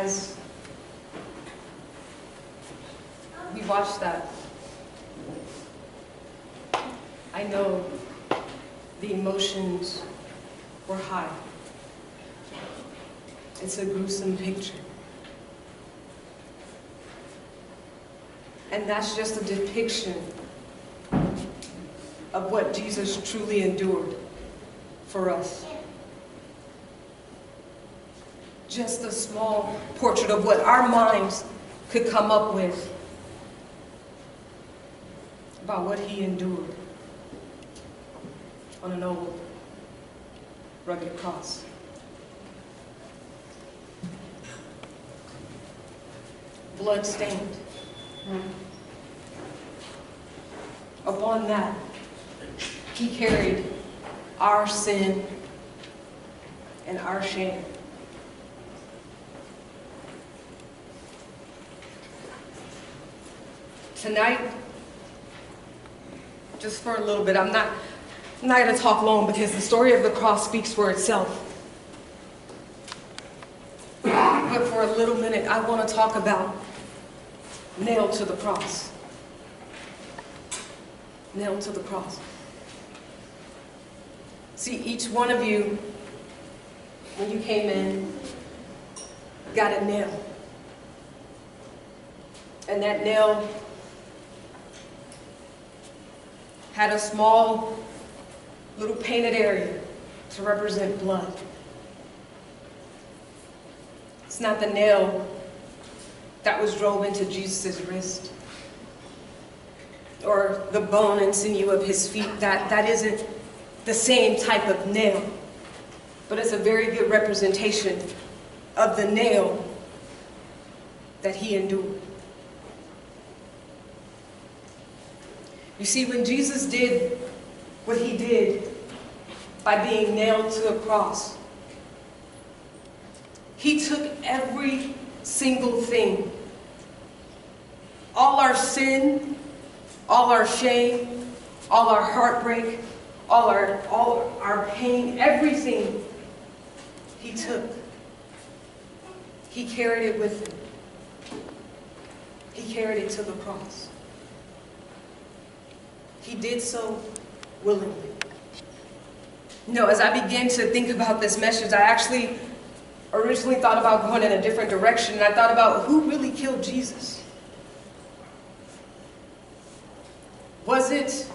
as we watch that, I know the emotions were high. It's a gruesome picture. And that's just a depiction of what Jesus truly endured for us. Just a small portrait of what our minds could come up with about what he endured on an old rugged cross. Blood stained. Upon that, he carried our sin and our shame. Tonight, just for a little bit, I'm not, I'm not going to talk long because the story of the cross speaks for itself. But for a little minute, I want to talk about nailed to the cross. Nailed to the cross. See, each one of you, when you came in, got a nail. And that nail had a small little painted area to represent blood. It's not the nail that was drove into Jesus' wrist or the bone and sinew of his feet. That, that isn't the same type of nail, but it's a very good representation of the nail that he endured. You see, when Jesus did what he did by being nailed to a cross, he took every single thing all our sin, all our shame, all our heartbreak, all our, all our pain, everything he took. He carried it with him. He carried it to the cross. He did so willingly. No, as I began to think about this message, I actually originally thought about going in a different direction, and I thought about who really killed Jesus. Was it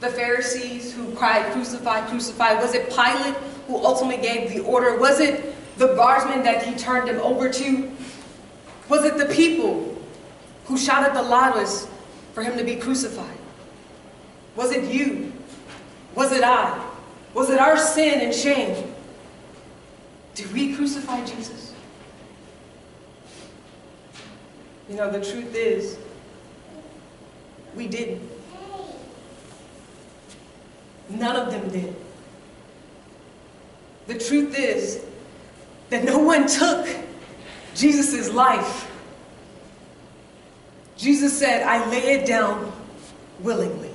the Pharisees who cried, Crucify, crucify? Was it Pilate who ultimately gave the order? Was it the guardsmen that he turned him over to? Was it the people who shouted the loudest for him to be crucified? Was it you? Was it I? Was it our sin and shame? Did we crucify Jesus? You know, the truth is, we didn't. None of them did. The truth is that no one took Jesus' life. Jesus said, I lay it down willingly.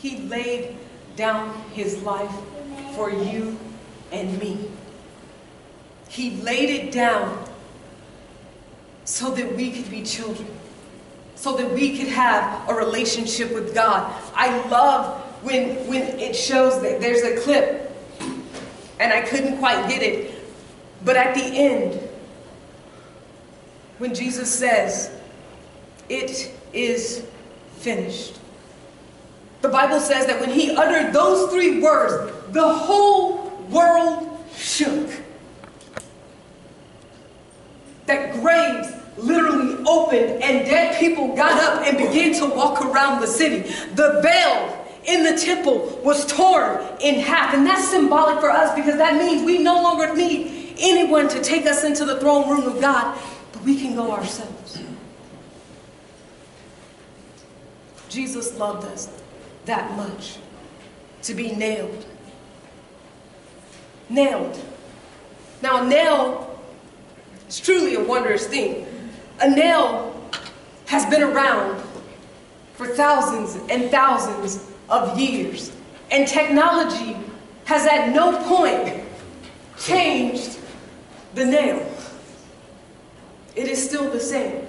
He laid down his life for you and me. He laid it down so that we could be children, so that we could have a relationship with God. I love when, when it shows that there's a clip, and I couldn't quite get it, but at the end, when Jesus says, It is finished. The Bible says that when he uttered those three words, the whole world shook. That graves literally opened and dead people got up and began to walk around the city. The veil in the temple was torn in half. And that's symbolic for us because that means we no longer need anyone to take us into the throne room of God, but we can go ourselves. Jesus loved us that much to be nailed. Nailed. Now, a nail is truly a wondrous thing. A nail has been around for thousands and thousands of years, and technology has at no point changed the nail. It is still the same.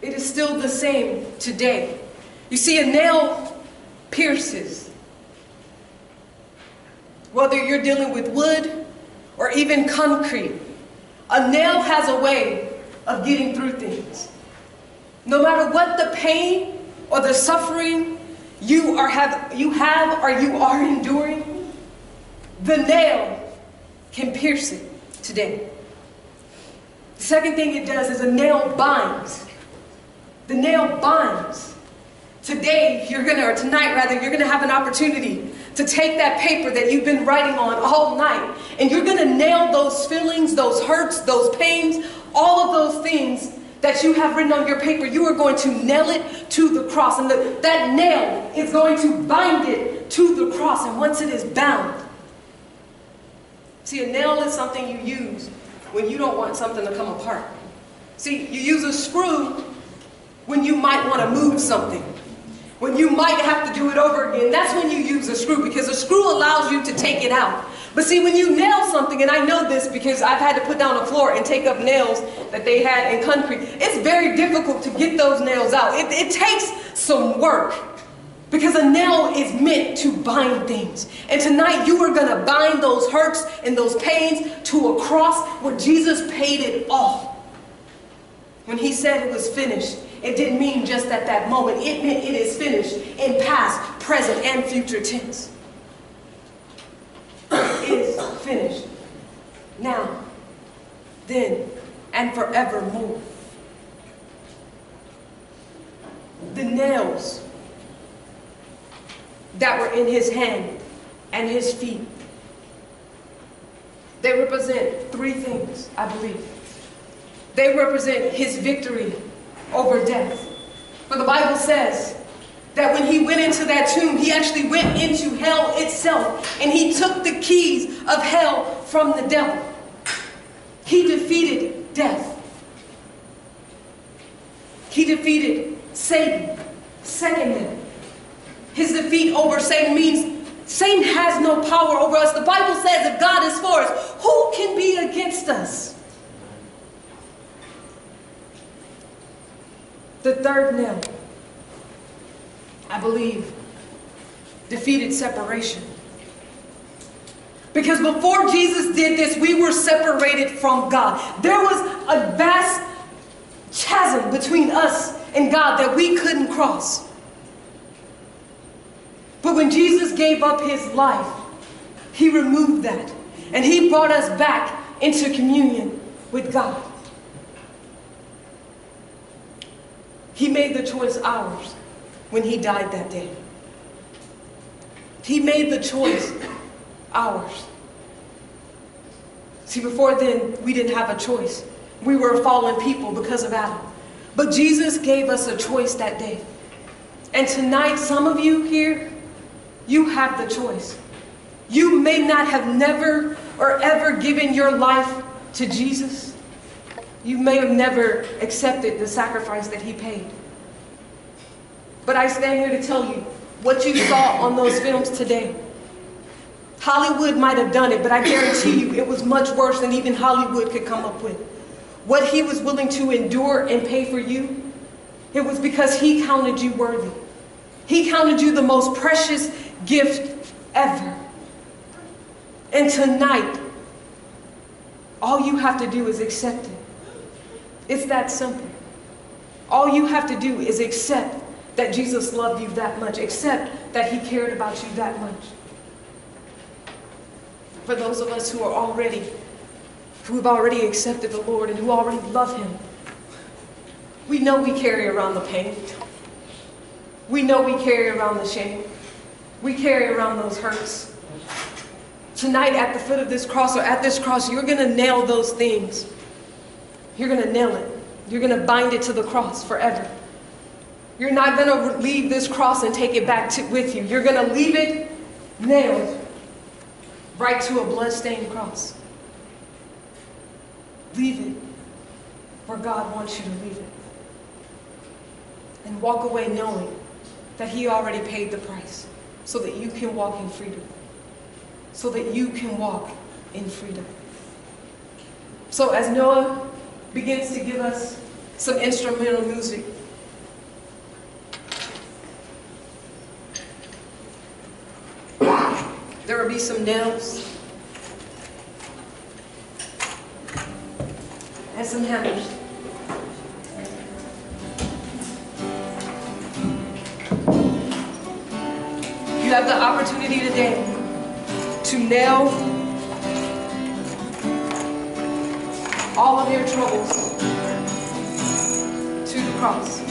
It is still the same today. You see, a nail pierces. Whether you're dealing with wood or even concrete, a nail has a way of getting through things. No matter what the pain or the suffering you, are have, you have or you are enduring, the nail can pierce it today. The second thing it does is a nail binds. The nail binds. Today, you're gonna, or tonight rather, you're gonna have an opportunity to take that paper that you've been writing on all night and you're gonna nail those feelings, those hurts, those pains, all of those things that you have written on your paper. You are going to nail it to the cross, and the, that nail is going to bind it to the cross. And once it is bound, see, a nail is something you use when you don't want something to come apart. See, you use a screw when you might want to move something. When you might have to do it over again, that's when you use a screw because a screw allows you to take it out. But see, when you nail something, and I know this because I've had to put down a floor and take up nails that they had in concrete, it's very difficult to get those nails out. It, it takes some work. Because a nail is meant to bind things. And tonight you are going to bind those hurts and those pains to a cross where Jesus paid it all. When he said it was finished, it didn't mean just at that moment. It meant it is finished in past, present, and future tense. It is finished. Now, then, and forevermore. The nails that were in his hand and his feet. They represent three things, I believe. They represent his victory over death. For the Bible says that when he went into that tomb, he actually went into hell itself and he took the keys of hell from the devil. He defeated death. He defeated Satan. Secondly, his defeat over Satan means Satan has no power over us. The Bible says if God is for us, who can be against us? The third nail, I believe, defeated separation. Because before Jesus did this, we were separated from God. There was a vast chasm between us and God that we couldn't cross. But when Jesus gave up his life, he removed that. And he brought us back into communion with God. He made the choice ours when he died that day. He made the choice ours. See, before then, we didn't have a choice. We were fallen people because of Adam. But Jesus gave us a choice that day. And tonight, some of you here, you have the choice. You may not have never or ever given your life to Jesus. You may have never accepted the sacrifice that he paid. But I stand here to tell you what you saw on those films today. Hollywood might have done it, but I guarantee you it was much worse than even Hollywood could come up with. What he was willing to endure and pay for you, it was because he counted you worthy. He counted you the most precious gift ever. And tonight, all you have to do is accept it. It's that simple. All you have to do is accept that Jesus loved you that much, accept that he cared about you that much. For those of us who are already, who have already accepted the Lord and who already love him, we know we carry around the pain. We know we carry around the shame. We carry around those hurts. Tonight, at the foot of this cross or at this cross, you're going to nail those things. You're going to nail it. You're going to bind it to the cross forever. You're not going to leave this cross and take it back to, with you. You're going to leave it nailed right to a bloodstained cross. Leave it where God wants you to leave it. And walk away knowing that He already paid the price so that you can walk in freedom. so that you can walk in freedom. So as Noah begins to give us some instrumental music, there will be some nails and some hammers. You have the opportunity today to nail all of your troubles to the cross.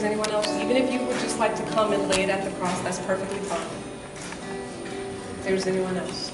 There's anyone else, even if you would just like to come and lay it at the cross, that's perfectly fine. If there's anyone else.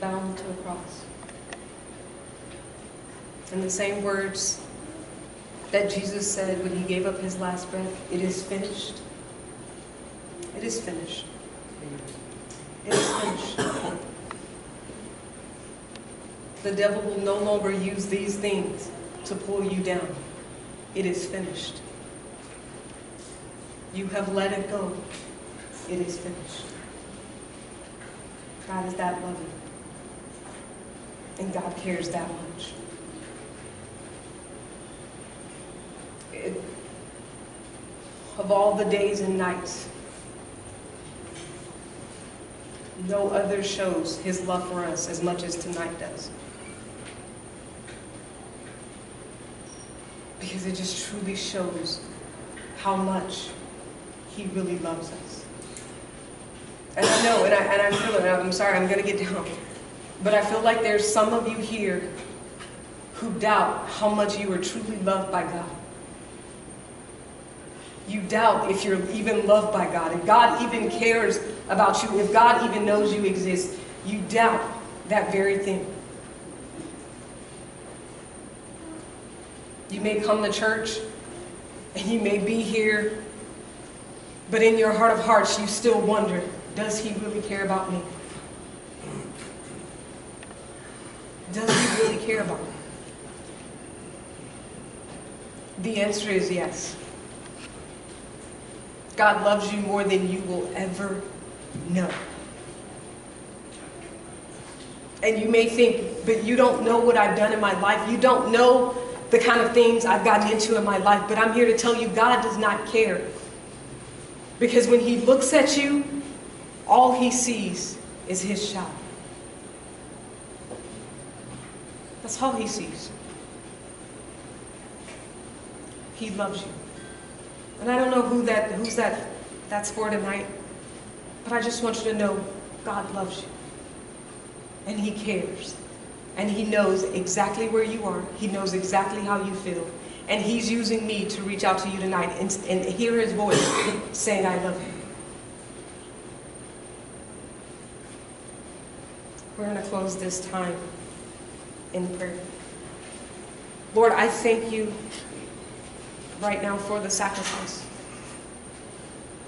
Bound to a cross. In the same words that Jesus said when he gave up his last breath, it is finished. It is finished. It is finished. The devil will no longer use these things to pull you down. It is finished. You have let it go. It is finished. God is that loving. And God cares that much. It, of all the days and nights, no other shows his love for us as much as tonight does. Because it just truly shows how much he really loves us. And I know, and I, and I feel it, I'm sorry, I'm going to get down. But I feel like there's some of you here who doubt how much you are truly loved by God. You doubt if you're even loved by God, if God even cares about you, if God even knows you exist. You doubt that very thing. You may come to church and you may be here, but in your heart of hearts, you still wonder does he really care about me? Does he really care about me? The answer is yes. God loves you more than you will ever know. And you may think, but you don't know what I've done in my life. You don't know the kind of things I've gotten into in my life. But I'm here to tell you, God does not care. Because when He looks at you, all He sees is His child. That's all He sees. He loves you. And I don't know who that who's that that's for tonight, but I just want you to know God loves you. And He cares. And He knows exactly where you are. He knows exactly how you feel. And He's using me to reach out to you tonight and, and hear His voice saying, I love you. We're going to close this time in prayer. Lord, I thank you right now for the sacrifice.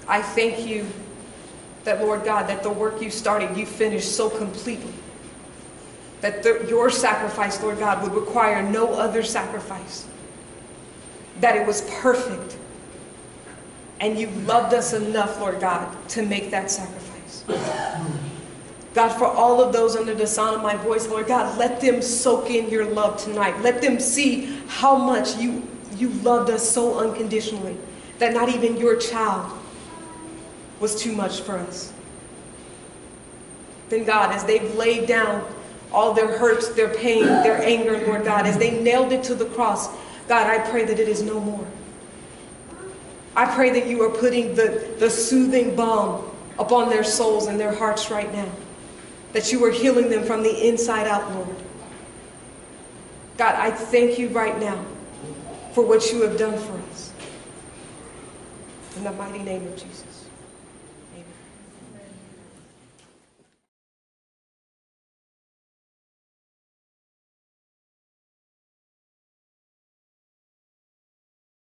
I thank you that, Lord God, that the work you started, you finished so completely. That the, your sacrifice, Lord God, would require no other sacrifice. That it was perfect. And you loved us enough, Lord God, to make that sacrifice. God, for all of those under the sound of my voice, Lord God, let them soak in your love tonight. Let them see how much you, you loved us so unconditionally that not even your child was too much for us. Then, God, as they've laid down all their hurts, their pain, their anger, Lord God, as they nailed it to the cross, God, I pray that it is no more. I pray that you are putting the, the soothing balm upon their souls and their hearts right now. That you are healing them from the inside out, Lord. God, I thank you right now for what you have done for us. In the mighty name of Jesus.